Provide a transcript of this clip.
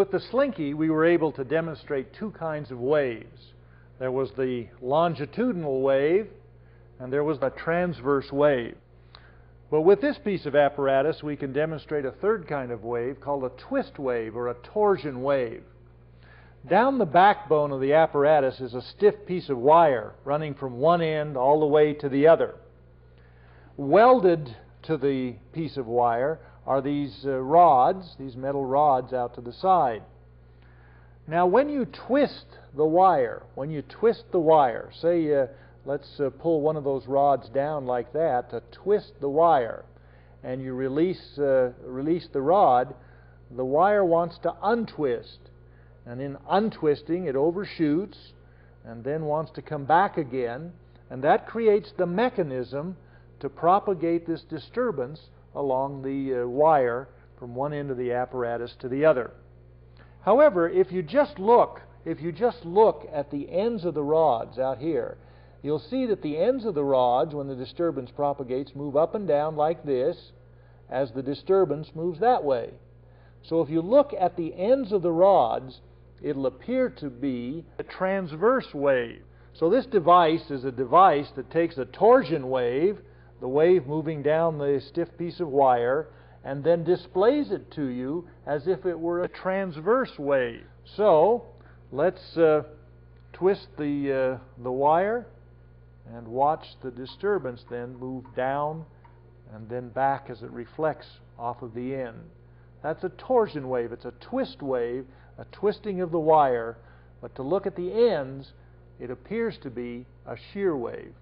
With the Slinky, we were able to demonstrate two kinds of waves. There was the longitudinal wave, and there was the transverse wave. But with this piece of apparatus, we can demonstrate a third kind of wave called a twist wave or a torsion wave. Down the backbone of the apparatus is a stiff piece of wire running from one end all the way to the other. Welded to the piece of wire are these uh, rods, these metal rods out to the side. Now, when you twist the wire, when you twist the wire, say, uh, let's uh, pull one of those rods down like that to twist the wire, and you release, uh, release the rod, the wire wants to untwist. And in untwisting, it overshoots and then wants to come back again. And that creates the mechanism to propagate this disturbance along the uh, wire from one end of the apparatus to the other. However, if you just look, if you just look at the ends of the rods out here, you'll see that the ends of the rods, when the disturbance propagates, move up and down like this as the disturbance moves that way. So if you look at the ends of the rods, it'll appear to be a transverse wave. So this device is a device that takes a torsion wave, the wave moving down the stiff piece of wire, and then displays it to you as if it were a transverse wave. So let's uh, twist the, uh, the wire and watch the disturbance then move down and then back as it reflects off of the end. That's a torsion wave. It's a twist wave a twisting of the wire, but to look at the ends, it appears to be a shear wave.